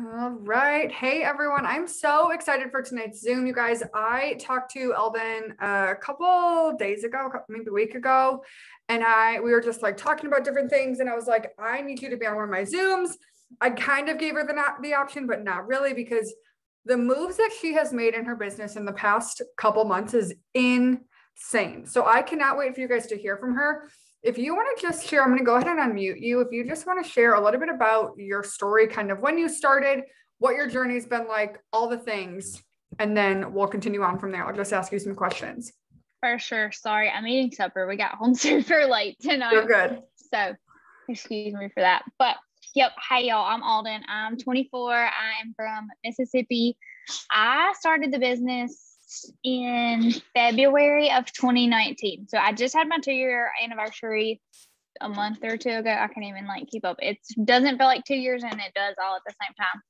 All right. Hey, everyone. I'm so excited for tonight's Zoom, you guys. I talked to Alden uh, a couple days ago, maybe a week ago, and I we were just like talking about different things. And I was like, I need you to be on one of my Zooms. I kind of gave her the, the option, but not really because the moves that she has made in her business in the past couple months is insane. So I cannot wait for you guys to hear from her if you want to just share, I'm going to go ahead and unmute you. If you just want to share a little bit about your story, kind of when you started, what your journey's been like, all the things, and then we'll continue on from there. I'll just ask you some questions. For sure. Sorry, I'm eating supper. We got home super late tonight. You're good. So, excuse me for that. But yep. Hey, y'all. I'm Alden. I'm 24. I'm from Mississippi. I started the business in February of 2019. So I just had my two year anniversary a month or two ago. I can't even like keep up. It doesn't feel like two years and it does all at the same time.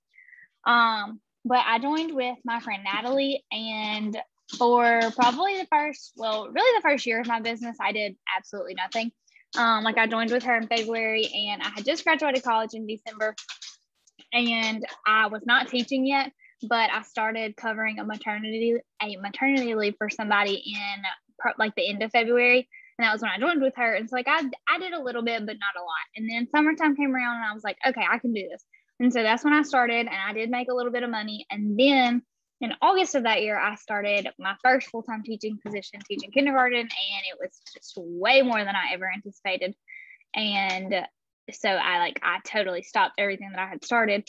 Um, but I joined with my friend Natalie and for probably the first, well, really the first year of my business, I did absolutely nothing. Um, like I joined with her in February and I had just graduated college in December and I was not teaching yet but I started covering a maternity a maternity leave for somebody in like the end of February. And that was when I joined with her. And so like I I did a little bit, but not a lot. And then summertime came around and I was like, okay, I can do this. And so that's when I started and I did make a little bit of money. And then in August of that year, I started my first full-time teaching position, teaching kindergarten, and it was just way more than I ever anticipated. And so I like I totally stopped everything that I had started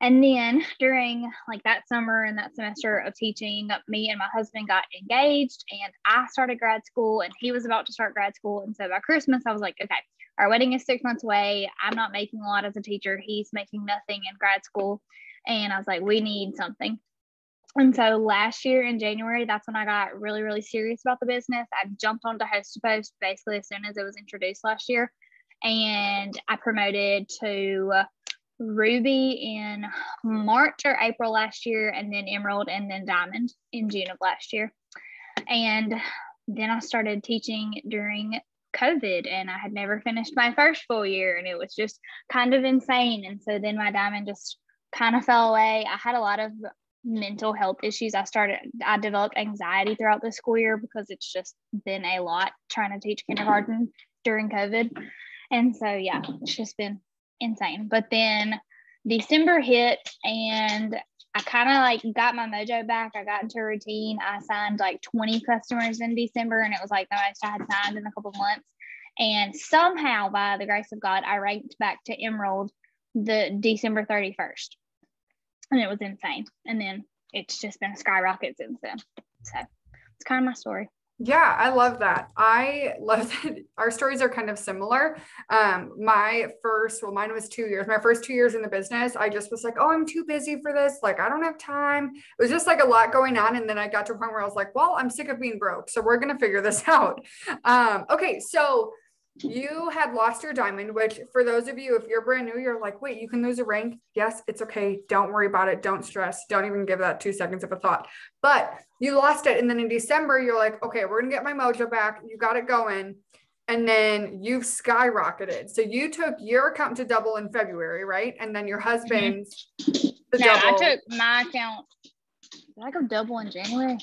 and then during like that summer and that semester of teaching, me and my husband got engaged and I started grad school and he was about to start grad school. And so by Christmas, I was like, okay, our wedding is six months away. I'm not making a lot as a teacher. He's making nothing in grad school. And I was like, we need something. And so last year in January, that's when I got really, really serious about the business. I jumped onto Host to Post basically as soon as it was introduced last year. And I promoted to Ruby in March or April last year, and then Emerald and then Diamond in June of last year. And then I started teaching during COVID, and I had never finished my first full year, and it was just kind of insane. And so then my Diamond just kind of fell away. I had a lot of mental health issues. I started, I developed anxiety throughout the school year because it's just been a lot trying to teach kindergarten during COVID. And so, yeah, it's just been insane. But then December hit and I kind of like got my mojo back. I got into a routine. I signed like 20 customers in December and it was like the most I had signed in a couple months. And somehow, by the grace of God, I ranked back to Emerald the December 31st. And it was insane. And then it's just been skyrocket since then. So it's kind of my story. Yeah, I love that. I love that our stories are kind of similar. Um, my first, well, mine was two years. My first two years in the business, I just was like, oh, I'm too busy for this. Like, I don't have time. It was just like a lot going on. And then I got to a point where I was like, well, I'm sick of being broke. So we're going to figure this out. Um, okay. So you had lost your diamond, which for those of you, if you're brand new, you're like, wait, you can lose a rank. Yes, it's okay. Don't worry about it. Don't stress. Don't even give that two seconds of a thought. But you lost it. And then in December, you're like, okay, we're going to get my mojo back. You got it going. And then you've skyrocketed. So you took your account to double in February, right? And then your husband's. Mm-hmm. yeah, double. I took my account. Did I go double in January?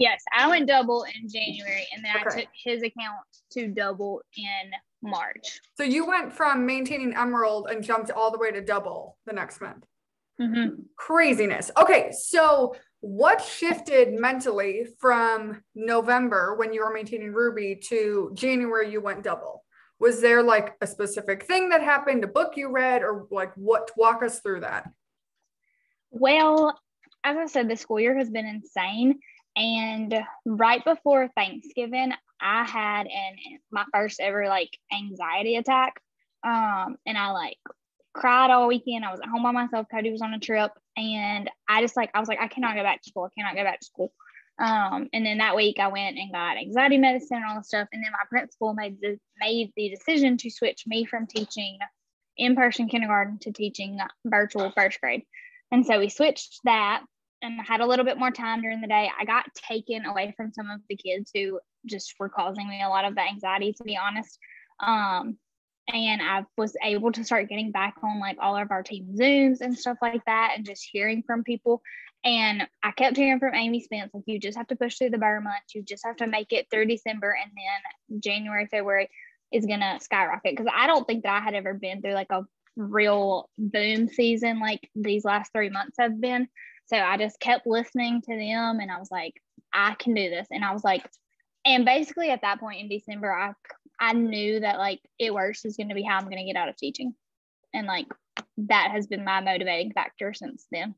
Yes, I went double in January, and then okay. I took his account to double in March. So you went from maintaining Emerald and jumped all the way to double the next month. Mm-hmm. Craziness. Okay, so what shifted mentally from November when you were maintaining Ruby to January you went double? Was there like a specific thing that happened, a book you read, or like what? Walk us through that. Well, as I said, the school year has been insane. And right before Thanksgiving, I had an my first ever like anxiety attack. Um, and I like cried all weekend. I was at home by myself. Cody was on a trip, and I just like I was like, I cannot go back to school. I cannot go back to school. Um, and then that week I went and got anxiety medicine and all the stuff. And then my principal made the made the decision to switch me from teaching in person kindergarten to teaching virtual first grade. And so we switched that and had a little bit more time during the day, I got taken away from some of the kids who just were causing me a lot of the anxiety, to be honest. Um, and I was able to start getting back on like all of our team Zooms and stuff like that and just hearing from people. And I kept hearing from Amy Spence, like, you just have to push through the burr months. You just have to make it through December. And then January, February is going to skyrocket. Cause I don't think that I had ever been through like a real boom season like these last three months have been. So I just kept listening to them and I was like, I can do this. And I was like, and basically at that point in December, I I knew that like it works is going to be how I'm going to get out of teaching. And like that has been my motivating factor since then.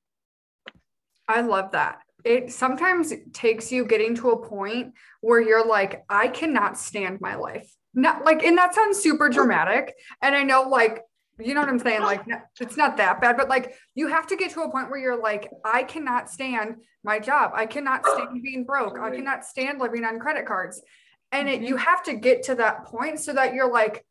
I love that. It sometimes takes you getting to a point where you're like, I cannot stand my life. Not like, and that sounds super dramatic. And I know, like, you know what I'm saying? Like, it's not that bad, but like, you have to get to a point where you're like, I cannot stand my job. I cannot stand being broke. I cannot stand living on credit cards. And it, you mm-hmm. have to get to that point so that you're like,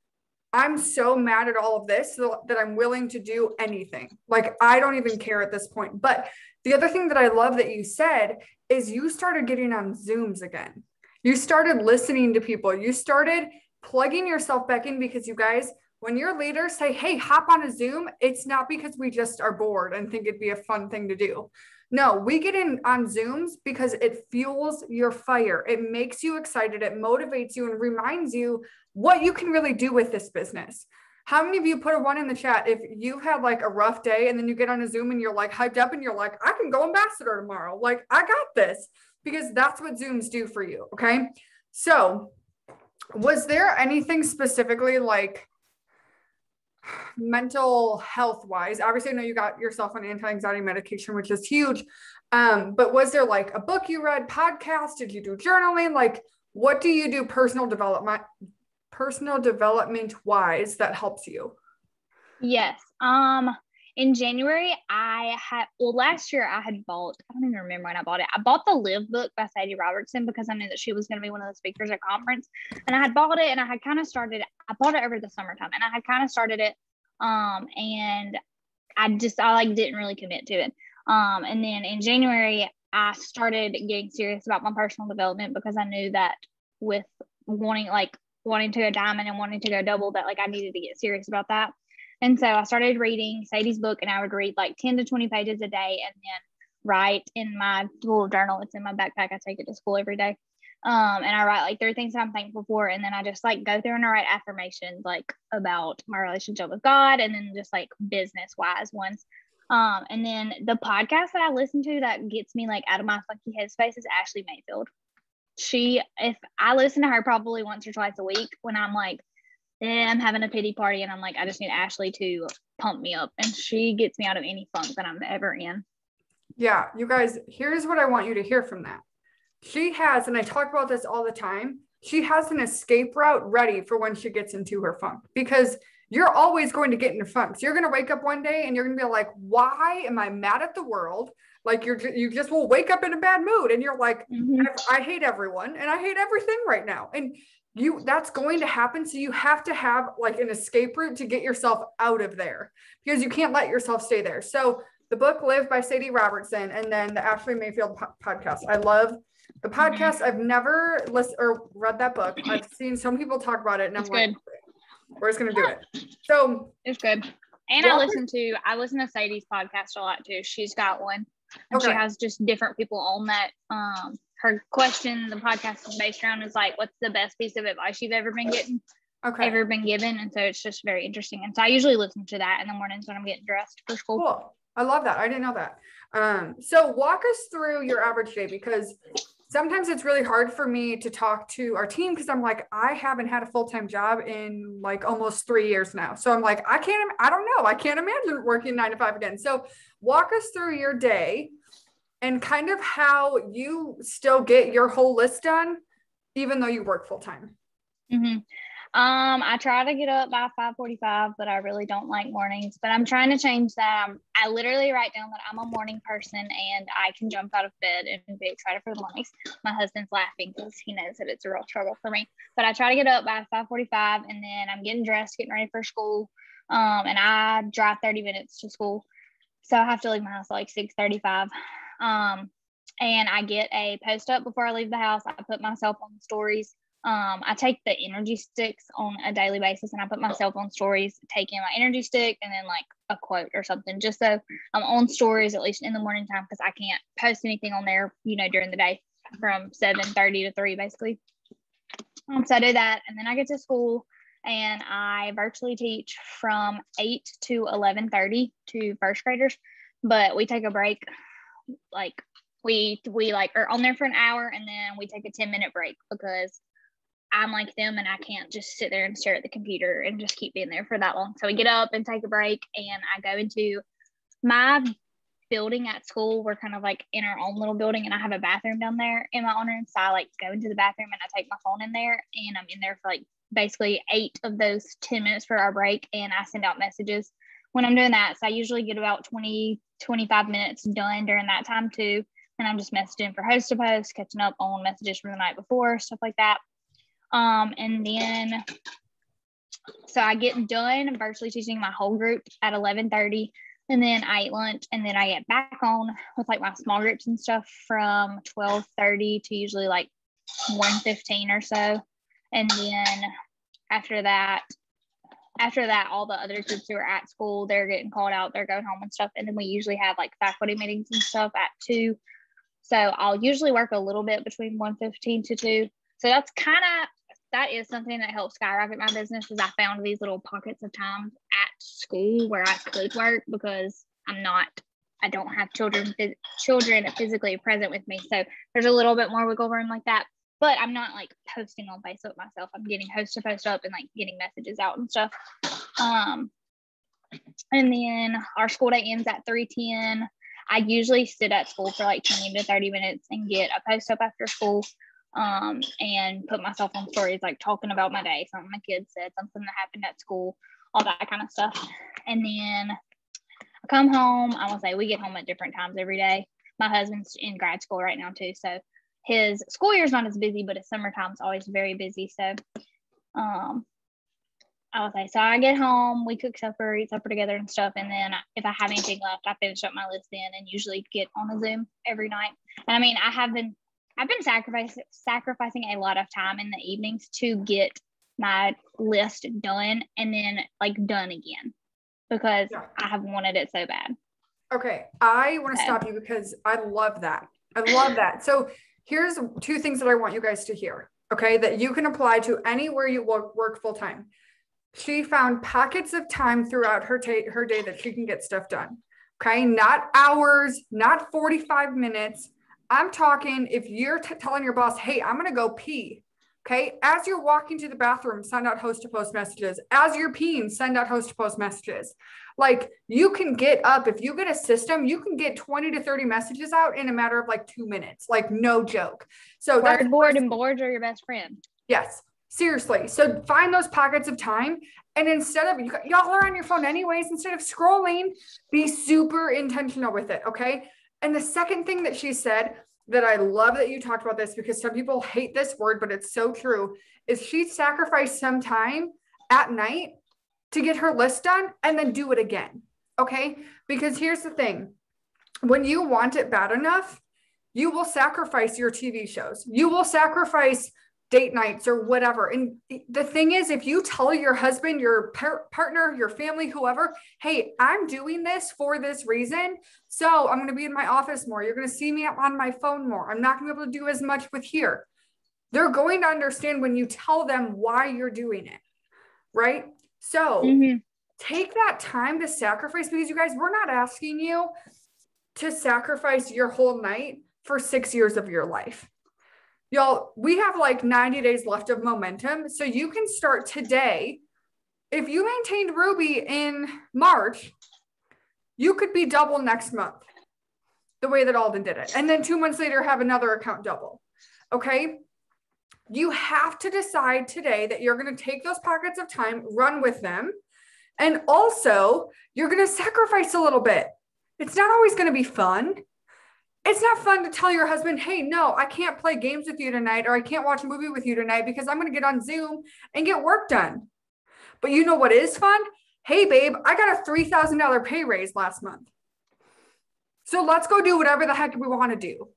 I'm so mad at all of this that I'm willing to do anything. Like, I don't even care at this point. But the other thing that I love that you said is you started getting on Zooms again. You started listening to people. You started plugging yourself back in because you guys, when your leaders say, hey, hop on a Zoom, it's not because we just are bored and think it'd be a fun thing to do. No, we get in on Zooms because it fuels your fire. It makes you excited. It motivates you and reminds you what you can really do with this business. How many of you put a one in the chat if you had like a rough day and then you get on a Zoom and you're like hyped up and you're like, I can go ambassador tomorrow. Like, I got this because that's what Zooms do for you. Okay. So, was there anything specifically like mental health wise obviously i know you got yourself on anti-anxiety medication which is huge. Um, but was there like a book you read podcast? Did you do journaling? Like what do you do personal development personal development wise that helps you? Yes um in January, I had, well, last year I had bought, I don't even remember when I bought it. I bought the Live book by Sadie Robertson because I knew that she was going to be one of the speakers at conference. And I had bought it and I had kind of started, I bought it over the summertime and I had kind of started it. Um, and I just, I like didn't really commit to it. Um, and then in January, I started getting serious about my personal development because I knew that with wanting, like, wanting to go diamond and wanting to go double, that like I needed to get serious about that. And so I started reading Sadie's book and I would read like 10 to 20 pages a day and then write in my little journal. It's in my backpack. I take it to school every day. Um, and I write like three things that I'm thankful for. And then I just like go through and I write affirmations like about my relationship with God and then just like business wise ones. Um, and then the podcast that I listen to that gets me like out of my funky headspace is Ashley Mayfield. She, if I listen to her probably once or twice a week when I'm like then I'm having a pity party and I'm like, I just need Ashley to pump me up. And she gets me out of any funk that I'm ever in. Yeah, you guys, here's what I want you to hear from that. She has, and I talk about this all the time, she has an escape route ready for when she gets into her funk because you're always going to get into funks. You're going to wake up one day and you're going to be like, why am I mad at the world? Like you're, you just will wake up in a bad mood and you're like, mm-hmm. I, I hate everyone and I hate everything right now. And you that's going to happen so you have to have like an escape route to get yourself out of there because you can't let yourself stay there. So the book live by sadie robertson and then the ashley mayfield po- podcast. I love the mm-hmm. podcast. I've never listened or read that book. I've seen some people talk about it and i'm it's like good. we're just gonna do it. So it's good. And i listen to i listen to sadie's podcast a lot too. She's got one and okay. she has just different people on that um her question the podcast is based around is like what's the best piece of advice you've ever been getting okay. ever been given? And so it's just very interesting. And so i usually listen to that in the mornings when i'm getting dressed for school. Cool. I love that. I didn't know that. Um so walk us through your average day because sometimes it's really hard for me to talk to our team because i'm like i haven't had a full-time job in like almost three years now. So i'm like i can't i don't know. I can't imagine working nine to five again. So walk us through your day and kind of how you still get your whole list done, even though you work full time. Mm-hmm. Um, I try to get up by 5:45, but I really don't like mornings. But I'm trying to change that. I literally write down that I'm a morning person and I can jump out of bed and be excited for the mornings. My husband's laughing because he knows that it's a real struggle for me. But I try to get up by 5:45, and then I'm getting dressed, getting ready for school. Um, and I drive 30 minutes to school, so I have to leave my house at like 6:35. Um, and I get a post up before I leave the house. I put myself on stories Um, I take the energy sticks on a daily basis and I put myself on stories taking my energy stick and then like a quote or something just so I'm on stories at least in the morning time because I can't post anything on there, you know, during the day from 7 30 to 3 basically. Um, so I do that and then I get to school and I virtually teach from 8 to 11 30 to first graders, but we take a break like we we like are on there for an hour and then we take a 10 minute break because I'm like them and I can't just sit there and stare at the computer and just keep being there for that long. So we get up and take a break and I go into my building at school. We're kind of like in our own little building and I have a bathroom down there in my honor. So I like go into the bathroom and I take my phone in there and I'm in there for like basically eight of those 10 minutes for our break and I send out messages when I'm doing that. So I usually get about 20, 25 minutes done during that time too. And I'm just messaging for host to post, catching up on messages from the night before, stuff like that. Um, and then, so I get done virtually teaching my whole group at 1130 and then I eat lunch and then I get back on with like my small groups and stuff from 1230 to usually like 115 or so. And then after that, after that, all the other kids who are at school, they're getting called out, they're going home and stuff. And then we usually have like faculty meetings and stuff at two. So I'll usually work a little bit between 115 to two. So that's kind of that is something that helps skyrocket my business is I found these little pockets of time at school where I could work because I'm not I don't have children children physically present with me. So there's a little bit more wiggle room like that. But I'm not like posting on Facebook myself. I'm getting host to post up and like getting messages out and stuff. Um and then our school day ends at 310. I usually sit at school for like 20 to 30 minutes and get a post up after school um, and put myself on stories like talking about my day, something my kids said, something that happened at school, all that kind of stuff. And then I come home. I will say we get home at different times every day. My husband's in grad school right now too, so his school year is not as busy, but his summertime is always very busy. So, um, I will say, so I get home, we cook supper, eat supper together and stuff. And then if I have anything left, I finish up my list then and usually get on a Zoom every night. And I mean, I have been I've been sacrificing sacrificing a lot of time in the evenings to get my list done and then like done again because yeah. I have wanted it so bad. Okay, I want to stop you because I love that. I love that. So here's two things that I want you guys to hear. Okay, that you can apply to anywhere you work, work full time. She found pockets of time throughout her ta- her day that she can get stuff done. Okay, not hours, not 45 minutes, I'm talking if you're t- telling your boss, hey, I'm going to go pee. Okay. As you're walking to the bathroom, send out host to post messages. As you're peeing, send out host to post messages. Like you can get up, if you get a system, you can get 20 to 30 messages out in a matter of like two minutes. Like no joke. So that's board and boards are your best friend. Yes. Seriously. So find those pockets of time. And instead of y'all are on your phone anyways, instead of scrolling, be super intentional with it. Okay. And the second thing that she said that I love that you talked about this because some people hate this word, but it's so true is she sacrificed some time at night to get her list done and then do it again. Okay. Because here's the thing when you want it bad enough, you will sacrifice your TV shows, you will sacrifice date nights or whatever. And the thing is, if you tell your husband, your par- partner, your family, whoever, hey, I'm doing this for this reason. So I'm going to be in my office more. You're going to see me on my phone more. I'm not going to be able to do as much with here. They're going to understand when you tell them why you're doing it. Right. So mm-hmm. take that time to sacrifice because you guys, we're not asking you to sacrifice your whole night for six years of your life y'all, we have like 90 days left of momentum. So you can start today. If you maintained Ruby in March, you could be double next month, the way that Alden did it. And then two months later, have another account double. Okay. You have to decide today that you're going to take those pockets of time, run with them. And also, you're going to sacrifice a little bit. It's not always going to be fun it's not fun to tell your husband, hey, no, I can't play games with you tonight, or I can't watch a movie with you tonight because I'm going to get on Zoom and get work done. But you know what is fun? Hey, babe, I got a $3,000 pay raise last month. So let's go do whatever the heck we want to do.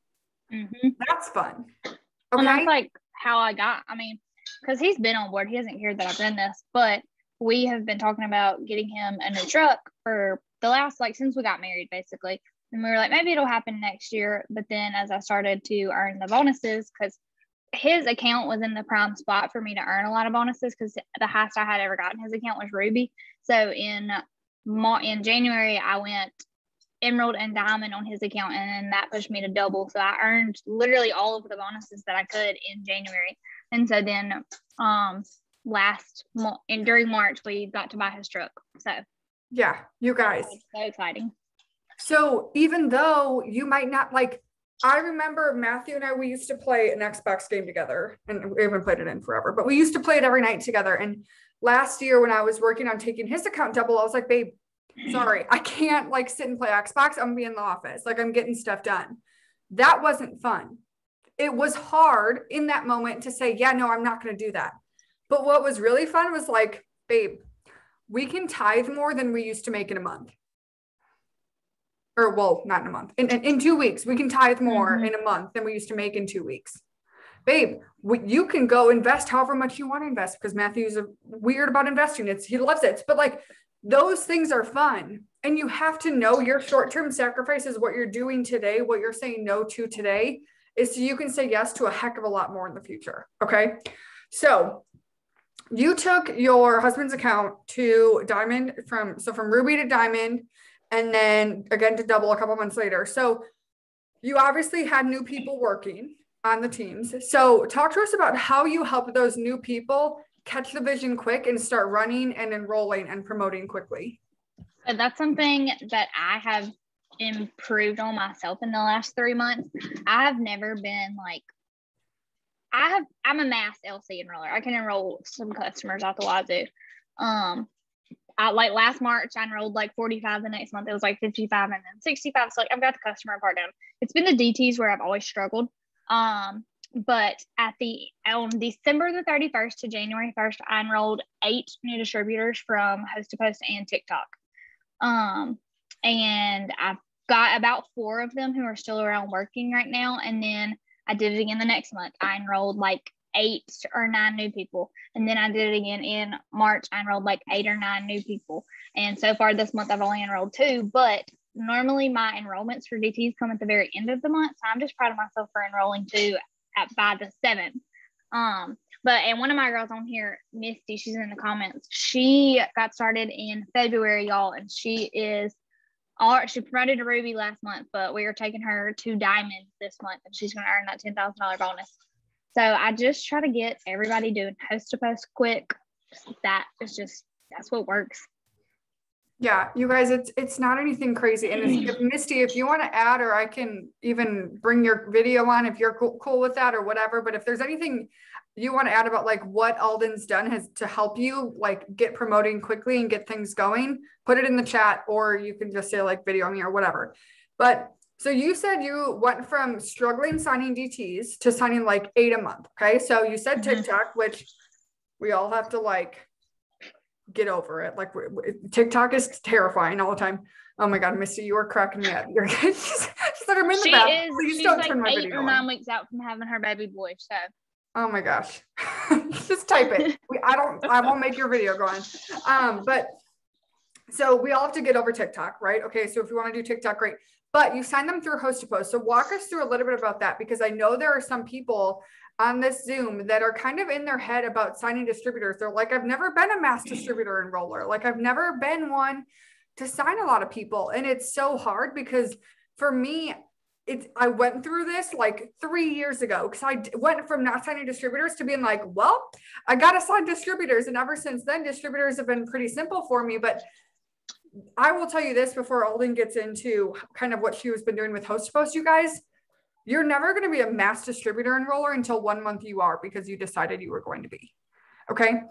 Mm-hmm. That's fun. Okay. And that's like how I got, I mean, because he's been on board. He hasn't cared that I've done this, but we have been talking about getting him a new truck for the last like since we got married, basically. And we were like, maybe it'll happen next year. But then as I started to earn the bonuses, because his account was in the prime spot for me to earn a lot of bonuses because the highest I had ever gotten his account was Ruby. So in in January, I went emerald and diamond on his account, and then that pushed me to double. So I earned literally all of the bonuses that I could in January. And so then um last and during March we got to buy his truck. So yeah, you guys. So exciting. So even though you might not like I remember Matthew and I, we used to play an Xbox game together and we haven't played it in forever, but we used to play it every night together. And last year when I was working on taking his account double, I was like, babe, sorry, I can't like sit and play Xbox. I'm gonna be in the office. Like I'm getting stuff done. That wasn't fun. It was hard in that moment to say, yeah, no, I'm not gonna do that. But what was really fun was like, babe, we can tithe more than we used to make in a month or well, not in a month, in, in, in two weeks, we can tithe more mm-hmm. in a month than we used to make in two weeks. Babe, we, you can go invest however much you want to invest because Matthew's a, weird about investing. It's he loves it, but like those things are fun, and you have to know your short-term sacrifices, what you're doing today, what you're saying no to today, is so you can say yes to a heck of a lot more in the future. Okay, so you took your husband's account to diamond from so from ruby to diamond and then again to double a couple months later. So you obviously had new people working on the teams. So talk to us about how you help those new people catch the vision quick and start running and enrolling and promoting quickly. That's something that I have improved on myself in the last three months. I have never been like I have I'm a mass LC enroller. I can enroll some customers out the wazoo. Um, I, like last March, I enrolled like 45. The next month, it was like 55 and then 65. So like I've got the customer part down. It's been the DTs where I've always struggled. Um, but at the on December the 31st to January 1st, I enrolled eight new distributors from Host to Post and TikTok. Um, and I've got about four of them who are still around working right now. And then I did it again the next month. I enrolled like eight or nine new people. And then I did it again in March. I enrolled like eight or nine new people. And so far this month, I've only enrolled two. But normally my enrollments for DTs come at the very end of the month. So I'm just proud of myself for enrolling two at by the seventh. Um, but and one of my girls on here, Misty, she's in the comments. She got started in February, y'all, and she is all she promoted to Ruby last month, but we are taking her to Diamond this month, and she's going to earn that ten thousand dollar bonus. So I just try to get everybody doing host to post quick. That is just that's what works. Yeah, you guys, it's it's not anything crazy. And if, Misty, if you want to add, or I can even bring your video on if you're cool, cool with that or whatever. But if there's anything you want to add about like what Alden's done has to help you like get promoting quickly and get things going, put it in the chat, or you can just say like video me or whatever. But so you said you went from struggling signing DTs to signing like eight a month. Okay. So you said mm-hmm. TikTok, which we all have to like get over it. Like TikTok is terrifying all the time. Oh my God, Misty, you are cracking me up. You're she said I'm in she bath. Is, Please she's don't like turn my eight or nine on. weeks out from having her baby boy. So Oh my gosh. Just type it. I don't I won't make your video going. Um, but so we all have to get over TikTok, right? Okay, so if you want to do TikTok, great but you sign them through host to post. So walk us through a little bit about that because I know there are some people on this Zoom that are kind of in their head about signing distributors. They're like, I've never been a mass distributor enroller. Like I've never been one to sign a lot of people. And it's so hard because for me, it, I went through this like three years ago because I went from not signing distributors to being like, well, I got to sign distributors. And ever since then, distributors have been pretty simple for me. But I will tell you this before Alden gets into kind of what she has been doing with Host Post, you guys. You're never going to be a mass distributor enroller until one month you are because you decided you were going to be. Okay.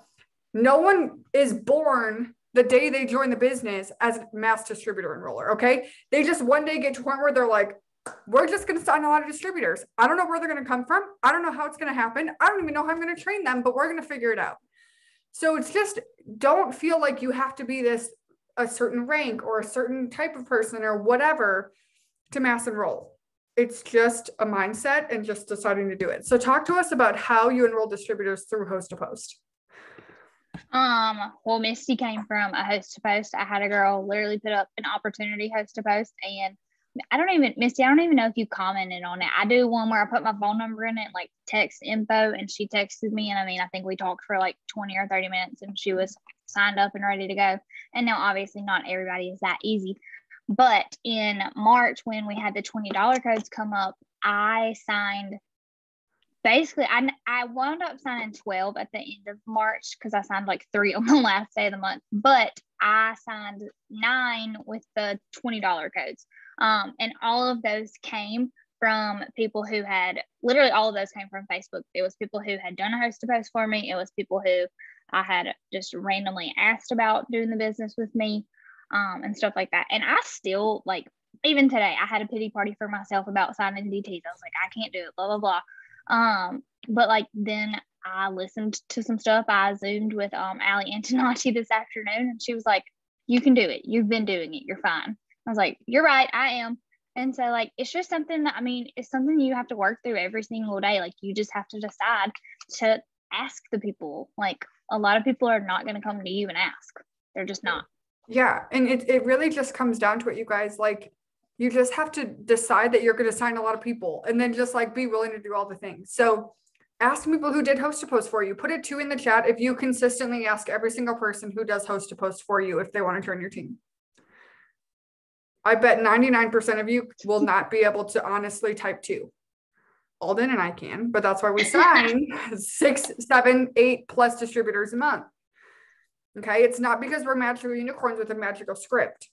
No one is born the day they join the business as a mass distributor enroller. Okay. They just one day get to a point where they're like, we're just going to sign a lot of distributors. I don't know where they're going to come from. I don't know how it's going to happen. I don't even know how I'm going to train them, but we're going to figure it out. So it's just don't feel like you have to be this a certain rank or a certain type of person or whatever to mass enroll. It's just a mindset and just deciding to do it. So talk to us about how you enroll distributors through host to post. Um, well, Misty came from a host to post. I had a girl literally put up an opportunity host to post, and I don't even, Misty, I don't even know if you commented on it. I do one where I put my phone number in it, like text info, and she texted me. And I mean, I think we talked for like 20 or 30 minutes, and she was signed up and ready to go. And now, obviously, not everybody is that easy. But in March, when we had the $20 codes come up, I signed basically I, I wound up signing 12 at the end of March because I signed like three on the last day of the month, but I signed nine with the $20 codes. Um, and all of those came from people who had literally all of those came from Facebook. It was people who had done a host to post for me. It was people who I had just randomly asked about doing the business with me um, and stuff like that. And I still like, even today, I had a pity party for myself about signing DTs. I was like, I can't do it, blah, blah, blah. Um, but like then I listened to some stuff. I zoomed with um Ali Antonacci this afternoon and she was like, You can do it. You've been doing it. You're fine. I was like, You're right, I am. And so like it's just something that I mean, it's something you have to work through every single day. Like you just have to decide to ask the people. Like a lot of people are not gonna come to you and ask. They're just not. Yeah. And it, it really just comes down to it, you guys. Like you just have to decide that you're going to sign a lot of people and then just like be willing to do all the things. So ask people who did host to post for you. Put it two in the chat if you consistently ask every single person who does host to post for you if they want to join your team. I bet 99% of you will not be able to honestly type two. Alden and I can, but that's why we sign six, seven, eight plus distributors a month. Okay. It's not because we're magical unicorns with a magical script.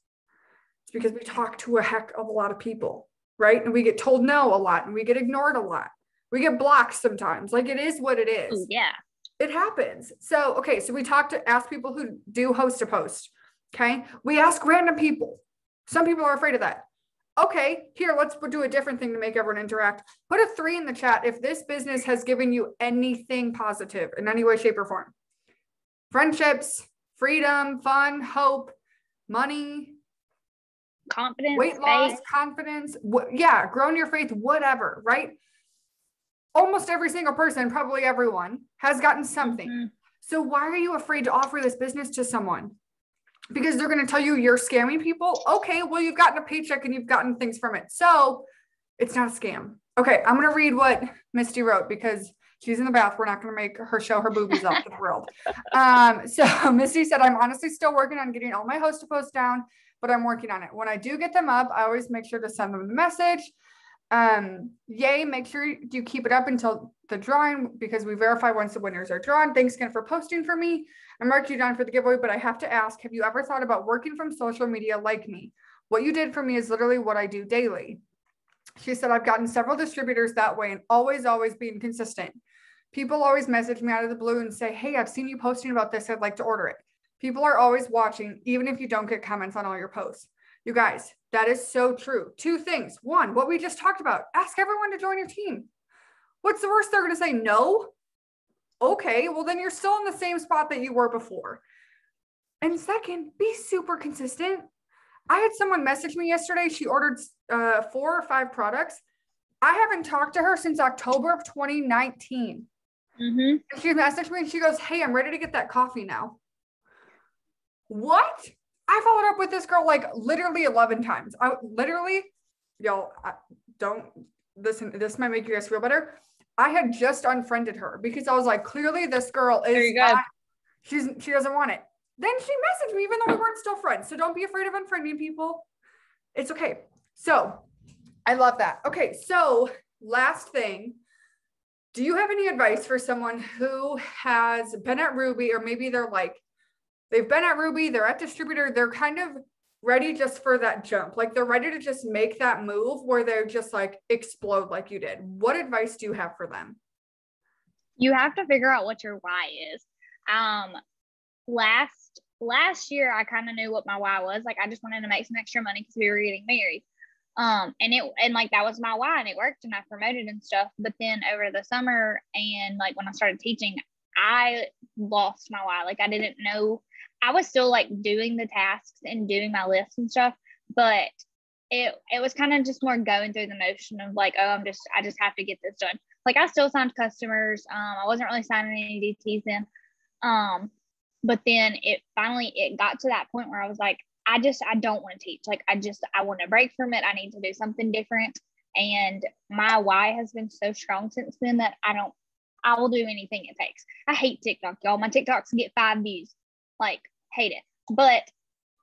It's because we talk to a heck of a lot of people, right? And we get told no a lot and we get ignored a lot. We get blocked sometimes. Like it is what it is. Mm, yeah. It happens. So, okay. So we talk to ask people who do host a post. Okay. We ask random people. Some people are afraid of that. Okay, here, let's do a different thing to make everyone interact. Put a three in the chat if this business has given you anything positive in any way, shape, or form. Friendships, freedom, fun, hope, money, confidence, weight loss, confidence, wh- yeah, growing your faith, whatever, right? Almost every single person, probably everyone, has gotten something. Mm-hmm. So why are you afraid to offer this business to someone? Because they're going to tell you you're scamming people. Okay, well, you've gotten a paycheck and you've gotten things from it. So it's not a scam. Okay, I'm going to read what Misty wrote because she's in the bath. We're not going to make her show her boobies up to the world. Um, so Misty said, I'm honestly still working on getting all my host to post down but I'm working on it. When I do get them up, I always make sure to send them the message. Um, yay, make sure you keep it up until the drawing because we verify once the winners are drawn. Thanks again for posting for me. I marked you down for the giveaway, but I have to ask, have you ever thought about working from social media like me? What you did for me is literally what I do daily. She said, I've gotten several distributors that way and always, always being consistent. People always message me out of the blue and say, Hey, I've seen you posting about this. I'd like to order it. People are always watching, even if you don't get comments on all your posts. You guys, that is so true. Two things. One, what we just talked about ask everyone to join your team. What's the worst they're going to say? No. Okay, well, then you're still in the same spot that you were before. And second, be super consistent. I had someone message me yesterday. She ordered uh, four or five products. I haven't talked to her since October of 2019. Mm-hmm. she messaged me and she goes, Hey, I'm ready to get that coffee now. What? I followed up with this girl like literally 11 times. I literally, y'all, I, don't listen, this might make you guys feel better. I had just unfriended her because I was like, clearly this girl is not, she's she doesn't want it. Then she messaged me even though we weren't still friends. So don't be afraid of unfriending people. It's okay. So I love that. Okay, so last thing. Do you have any advice for someone who has been at Ruby or maybe they're like they've been at Ruby, they're at distributor, they're kind of ready just for that jump. Like they're ready to just make that move where they're just like explode like you did. What advice do you have for them? You have to figure out what your why is. Um last last year I kind of knew what my why was. Like I just wanted to make some extra money because we were getting married. Um and it and like that was my why and it worked and I promoted and stuff. But then over the summer and like when I started teaching, I lost my why. Like I didn't know I was still like doing the tasks and doing my lists and stuff, but it it was kind of just more going through the motion of like, oh, I'm just I just have to get this done. Like I still signed customers. Um, I wasn't really signing any DTs then. Um, but then it finally it got to that point where I was like, I just I don't want to teach. Like I just I want to break from it. I need to do something different. And my why has been so strong since then that I don't I will do anything it takes. I hate TikTok, y'all. My TikToks get five views. Like hate it. But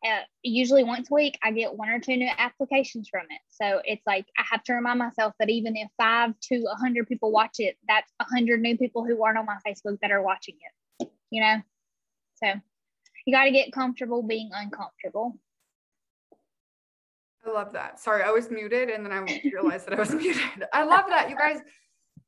uh, usually once a week I get one or two new applications from it. So it's like I have to remind myself that even if five to a hundred people watch it, that's a hundred new people who aren't on my Facebook that are watching it. You know, so you got to get comfortable being uncomfortable. I love that. Sorry, I was muted and then I realized that I was muted. I love that. You guys,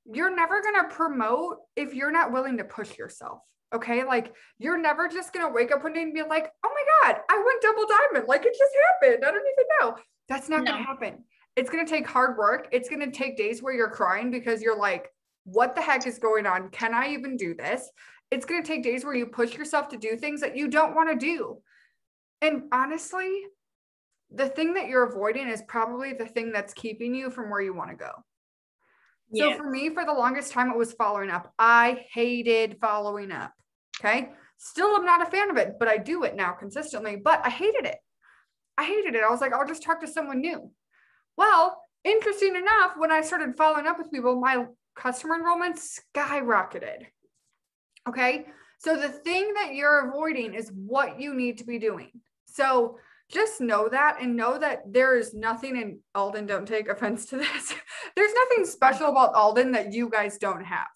you're never going to promote if you're not willing to push yourself. Okay. Like you're never just going to wake up one day and be like, oh my God, I went double diamond. Like it just happened. I don't even know. That's not no. going to happen. It's going to take hard work. It's going to take days where you're crying because you're like, what the heck is going on? Can I even do this? It's going to take days where you push yourself to do things that you don't want to do. And honestly, the thing that you're avoiding is probably the thing that's keeping you from where you want to go. Yeah. So for me, for the longest time, it was following up. I hated following up. Okay. Still, I'm not a fan of it, but I do it now consistently. But I hated it. I hated it. I was like, I'll just talk to someone new. Well, interesting enough, when I started following up with people, my customer enrollment skyrocketed. Okay. So the thing that you're avoiding is what you need to be doing. So just know that and know that there is nothing in Alden, don't take offense to this. There's nothing special about Alden that you guys don't have.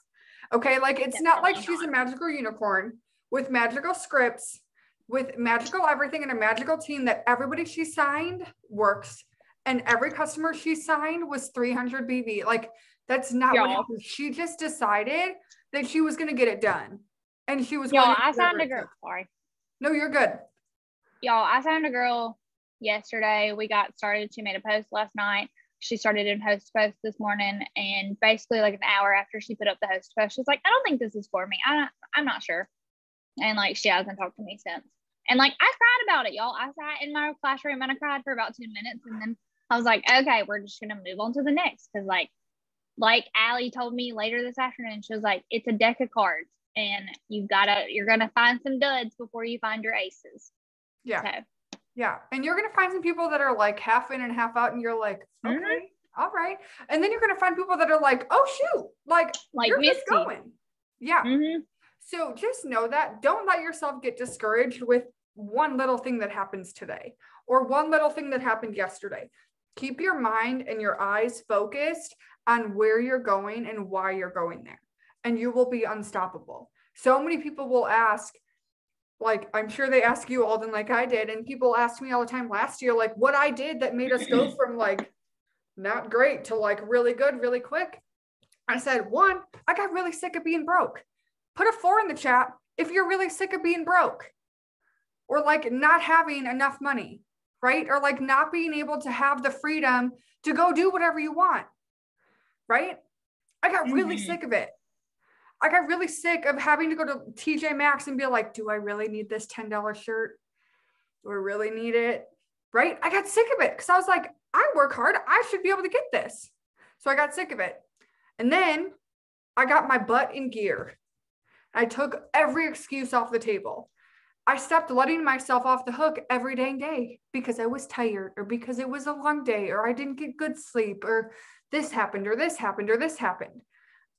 Okay. Like it's not like she's a magical unicorn with magical scripts, with magical everything and a magical team that everybody she signed works. And every customer she signed was 300 BV. Like that's not what happened. She just decided that she was going to get it done. And she was. Y'all, I signed a girl. Sorry. No, you're good y'all, I signed a girl yesterday. We got started. She made a post last night. She started in host post this morning, and basically like an hour after she put up the host post, she's like, "I don't think this is for me. I don't, I'm not sure." And like she hasn't talked to me since. And like I cried about it, y'all. I sat in my classroom and I cried for about ten minutes, and then I was like, "Okay, we're just gonna move on to the next," because like, like Allie told me later this afternoon, she was like, "It's a deck of cards." And you gotta, you're gonna find some duds before you find your aces. Yeah. Okay. Yeah. And you're going to find some people that are like half in and half out, and you're like, mm-hmm. okay, mm-hmm. all right. And then you're going to find people that are like, oh, shoot, like, like you're Misty. just going. Yeah. Mm-hmm. So just know that. Don't let yourself get discouraged with one little thing that happens today or one little thing that happened yesterday. Keep your mind and your eyes focused on where you're going and why you're going there, and you will be unstoppable. So many people will ask, like i'm sure they ask you all alden like i did and people ask me all the time last year like what i did that made us go from like not great to like really good really quick. I said one i got really sick of being broke. Put a four in the chat if you're really sick of being broke or like not having enough money right? Or like not being able to have the freedom to go do whatever you want right? I got really mm-hmm. sick of it I got really sick of having to go to TJ Maxx and be like, do I really need this $10 shirt? Do I really need it? Right? I got sick of it because I was like, I work hard. I should be able to get this. So I got sick of it. And then I got my butt in gear. I took every excuse off the table. I stopped letting myself off the hook every dang day because I was tired or because it was a long day or I didn't get good sleep or this happened or this happened or this happened.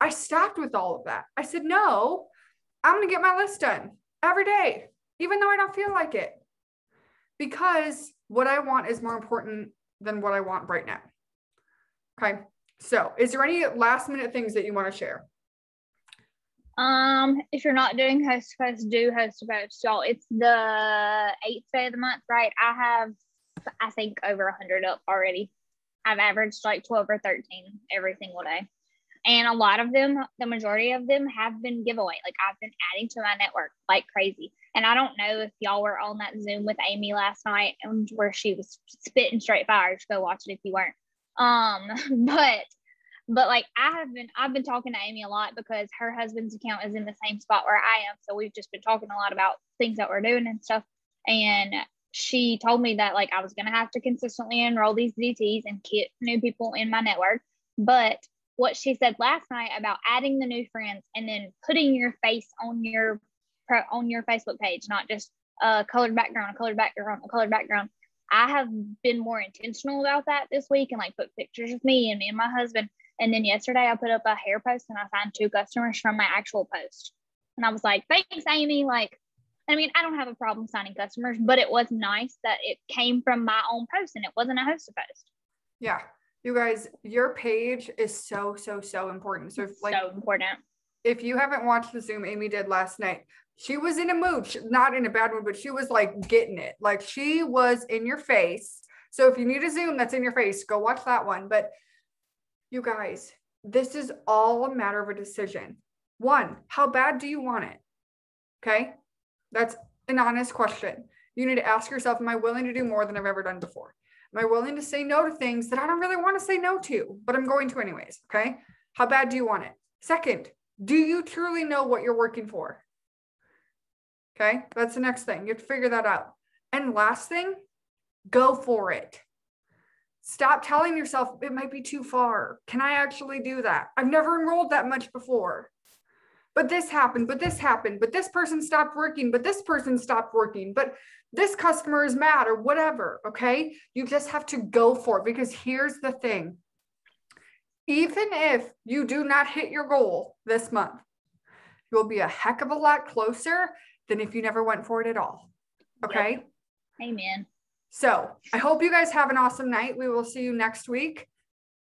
I stopped with all of that. I said, no, I'm going to get my list done every day, even though I don't feel like it. Because what I want is more important than what I want right now. Okay. So, is there any last minute things that you want to share? Um, if you're not doing host to post, do host to post, y'all. It's the eighth day of the month, right? I have, I think, over a hundred up already. I've averaged like 12 or 13 every single day. And a lot of them, the majority of them have been giveaway. Like I've been adding to my network like crazy. And I don't know if y'all were on that Zoom with Amy last night and where she was spitting straight fire. Just go watch it if you weren't. Um, but but like I have been I've been talking to Amy a lot because her husband's account is in the same spot where I am. So we've just been talking a lot about things that we're doing and stuff. And she told me that like I was gonna have to consistently enroll these DTs and get new people in my network. But what she said last night about adding the new friends and then putting your face on your on your Facebook page, not just a colored background, a colored background, a colored background. I have been more intentional about that this week and like put pictures of me and me and my husband. And then yesterday I put up a hair post and I signed two customers from my actual post. And I was like, thanks, Amy. Like, I mean, I don't have a problem signing customers, but it was nice that it came from my own post and it wasn't a hosted post. Yeah. You guys, your page is so, so, so important. So, if, like, so important. If you haven't watched the Zoom Amy did last night, she was in a mood, not in a bad mood, but she was like getting it. Like she was in your face. So if you need a Zoom that's in your face, go watch that one. But you guys, this is all a matter of a decision. One, how bad do you want it? Okay. That's an honest question. You need to ask yourself, am I willing to do more than I've ever done before? Am I willing to say no to things that I don't really want to say no to, but I'm going to anyways? Okay. How bad do you want it? Second, do you truly know what you're working for? Okay. That's the next thing. You have to figure that out. And last thing, go for it. Stop telling yourself it might be too far. Can I actually do that? I've never enrolled that much before. But this happened, but this happened, but this person stopped working, but this person stopped working, but this customer is mad or whatever. Okay. You just have to go for it because here's the thing even if you do not hit your goal this month, you'll be a heck of a lot closer than if you never went for it at all. Okay. Yep. Amen. So I hope you guys have an awesome night. We will see you next week.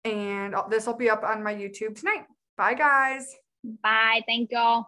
And this will be up on my YouTube tonight. Bye, guys. Bye. Thank y'all.